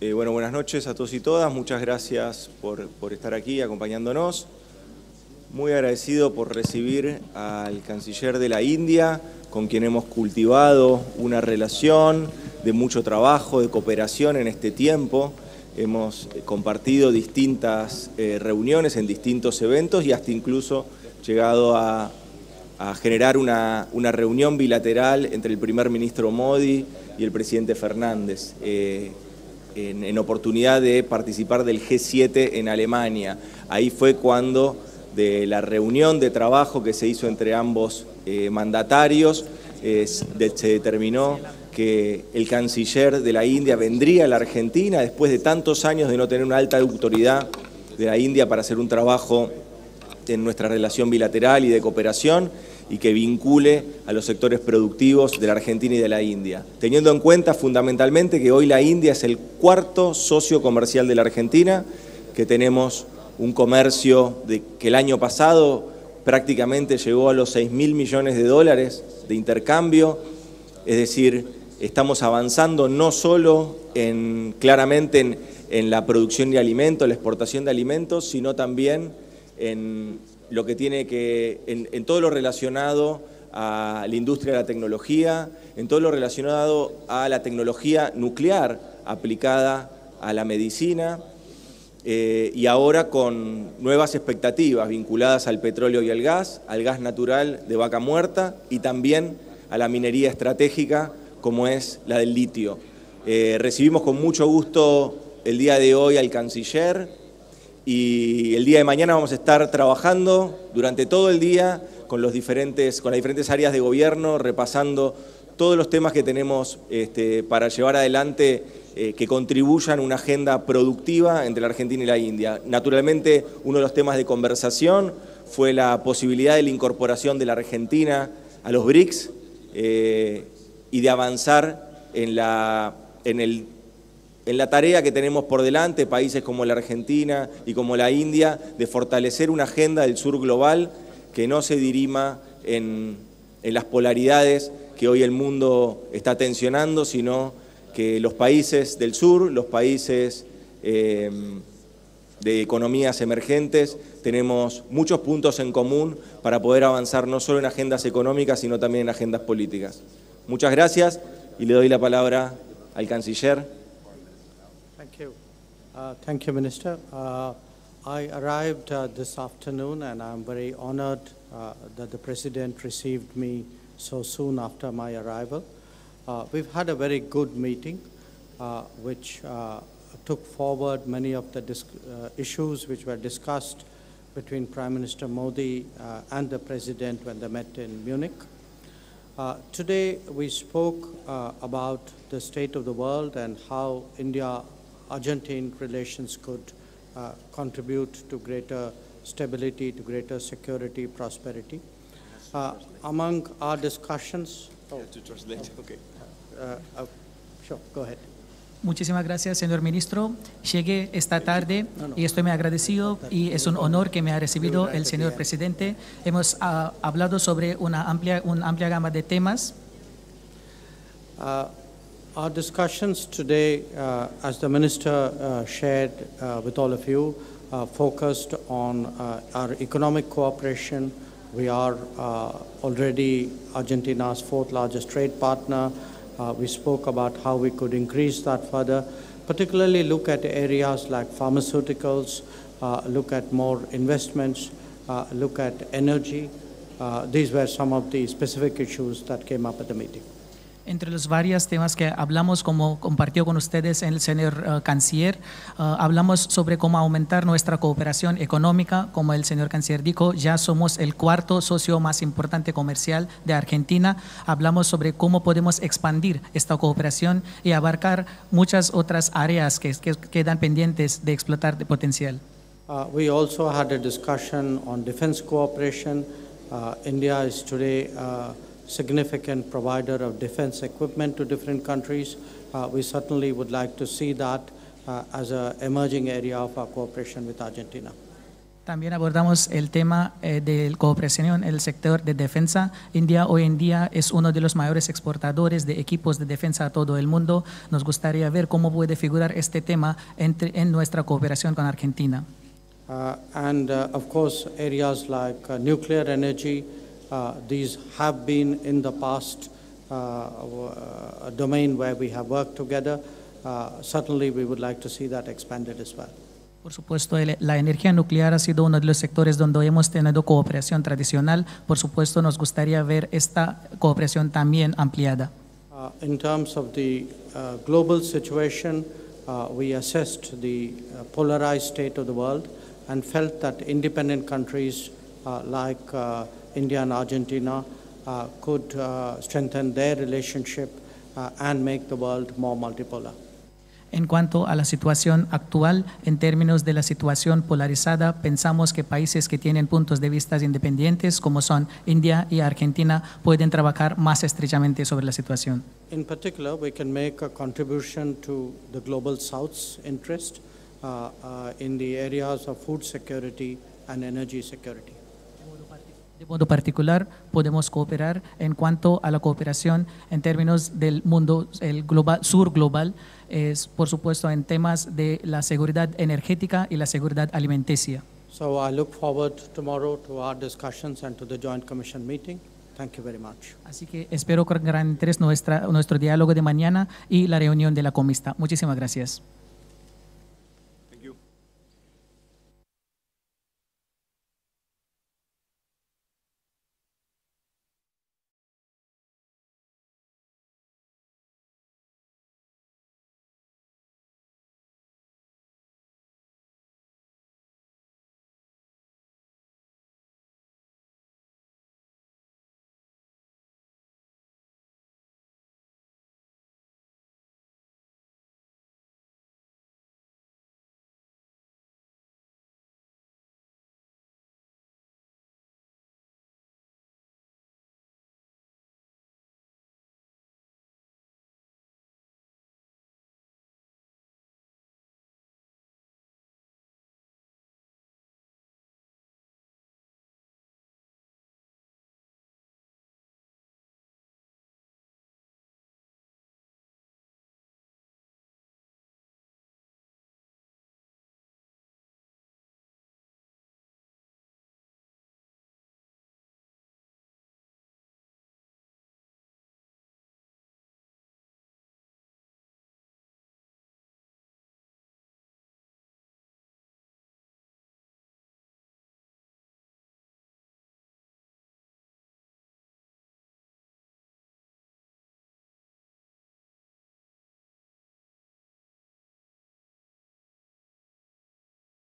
Eh, bueno, buenas noches a todos y todas. Muchas gracias por, por estar aquí acompañándonos. Muy agradecido por recibir al canciller de la India, con quien hemos cultivado una relación de mucho trabajo, de cooperación en este tiempo. Hemos compartido distintas eh, reuniones en distintos eventos y hasta incluso llegado a, a generar una, una, reunión bilateral entre el primer ministro Modi y el presidente Fernández, eh, en, oportunidad de participar del G7 en Alemania. Ahí fue cuando de la reunión de trabajo que se hizo entre ambos eh, mandatarios, se determinó que el canciller de la India vendría a la Argentina después de tantos años de no tener una alta autoridad de la India para hacer un trabajo en nuestra relación bilateral y de cooperación y que vincule a los sectores productivos de la Argentina y de la India, teniendo en cuenta fundamentalmente que hoy la India es el cuarto socio comercial de la Argentina, que tenemos un comercio que el año pasado prácticamente llegó a los 6 mil millones de dólares de intercambio, es decir, estamos avanzando no solo en, claramente en, en la producción de alimentos, la exportación de alimentos, sino también en lo que tiene que, en, todo lo relacionado a la industria de la tecnología, en todo lo relacionado a la tecnología nuclear aplicada a la medicina eh, y ahora con nuevas expectativas vinculadas al petróleo y al gas, al gas natural de vaca muerta y también a la minería estratégica como es la del litio. Eh, recibimos con mucho gusto el día de hoy al canciller, y el día de mañana vamos a estar trabajando durante todo el día con, los diferentes, con las diferentes áreas de gobierno, repasando todos los temas que tenemos este, para llevar adelante eh, que contribuyan a una agenda productiva entre la Argentina y la India. Naturalmente, uno de los temas de conversación fue la posibilidad de la incorporación de la Argentina a los BRICS eh, y de avanzar en, la, en el en la tarea que tenemos por delante, países como la Argentina y como la India, de fortalecer una agenda del sur global que no se dirima en, las polaridades que hoy el mundo está tensionando, sino que los países del sur, los países eh, de economías emergentes, tenemos muchos puntos en común para poder avanzar no solo en agendas económicas, sino también en agendas políticas. Muchas gracias y le doy la palabra al canciller. Uh, thank you, Minister. Uh, I arrived uh, this afternoon and I'm very honored uh, that the President received me so soon after my arrival. Uh, we've had a very good meeting uh, which took forward many of the issues which were discussed between Prime Minister Modi and the President when they met in Munich. today we spoke about the state of the world and how India Argentine relations could uh, contribute to greater stability, to greater security, prosperity. Uh, among our discussions... Oh, to translate, okay. Uh, uh, sure, go ahead. Muchísimas gracias, señor ministro. Llegué esta tarde y estoy muy agradecido y es un honor que me ha recibido el señor presidente. Hemos uh, hablado sobre una amplia, una amplia gama de temas. Uh, Our discussions today, uh, as the Minister uh, shared uh, with all of you, uh, focused on uh, our economic cooperation. We are uh, already Argentina's fourth largest trade partner. we spoke about how we could increase that further, particularly look at areas like pharmaceuticals, look at more investments, look at energy. these were some of the specific issues that came up at the meeting. Entre los varios temas que hablamos, como compartió con ustedes el señor uh, canciller, uh, hablamos sobre cómo aumentar nuestra cooperación económica. Como el señor canciller dijo, ya somos el cuarto socio más importante comercial de Argentina. Hablamos sobre cómo podemos expandir esta cooperación y abarcar muchas otras áreas que, que quedan pendientes de explotar de potencial. Uh, we also had a discussion on defense cooperation. India is today significant provider of defense equipment to different countries. Uh, we certainly would like to see that uh, as an emerging area of our cooperation with Argentina. También abordamos el tema eh, de cooperación en el sector de defensa. India hoy en día es uno de los mayores exportadores de equipos de defensa a todo el mundo. Nos gustaría ver cómo puede figurar este tema entre, en nuestra cooperación con Argentina. Uh, and uh, of course, areas like uh, nuclear energy, these have been in the past uh, a domain where we have worked together. Uh, certainly, we would like to see that expanded as well. Por supuesto, la energía nuclear ha sido uno de los sectores donde hemos tenido cooperación tradicional. Por supuesto, nos gustaría ver esta cooperación también ampliada. Uh, In terms of the uh, global situation, uh, we assessed the uh, polarized state of the world and felt that independent countries uh, like uh, India and Argentina uh, could uh, strengthen their relationship uh, and make the world more multipolar. En cuanto a la situación actual, en términos de la situación polarizada, pensamos que países que tienen puntos de vista independientes, como son India y Argentina, pueden trabajar más estrechamente sobre la situación. In particular, we can make a contribution to the Global South's interest uh, uh, in the areas of food security and energy security. De modo particular, podemos cooperar en cuanto a la cooperación en términos del mundo el global, sur global, es por supuesto en temas de la seguridad energética y la seguridad alimenticia. So I look forward tomorrow to our discussions and to the Joint Commission meeting. Thank you very much. Así que espero con gran interés nuestra, nuestro diálogo de mañana y la reunión de la comista. Muchísimas gracias.